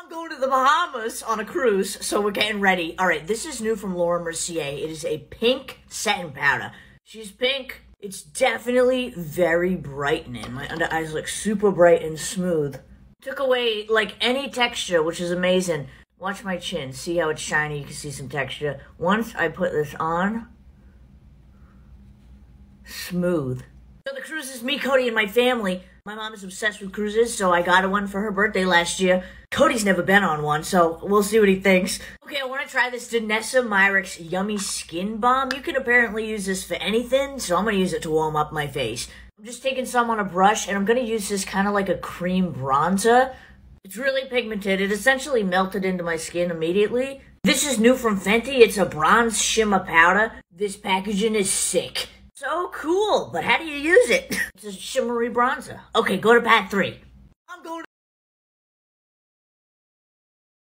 I'm going to the Bahamas on a cruise, so we're getting ready. All right, this is new from Laura Mercier. It is a pink satin powder. She's pink. It's definitely very brightening. My under eyes look super bright and smooth. Took away like any texture, which is amazing. Watch my chin. See how it's shiny? You can see some texture. Once I put this on, smooth. So the cruise is me, Cody, and my family. My mom is obsessed with cruises, so I got one for her birthday last year. Cody's never been on one, so we'll see what he thinks. Okay, I want to try this Danessa Myricks Yummy Skin Balm. You can apparently use this for anything, so I'm going to use it to warm up my face. I'm just taking some on a brush, and I'm going to use this kind of like a cream bronzer. It's really pigmented. It essentially melted into my skin immediately. This is new from Fenty. It's a bronze shimmer powder. This packaging is sick. So cool, but how do you use it? It's a shimmery bronzer. Okay, go to pat three.